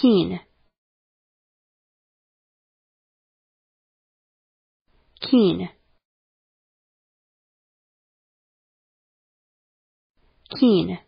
keen. Keen. Keen.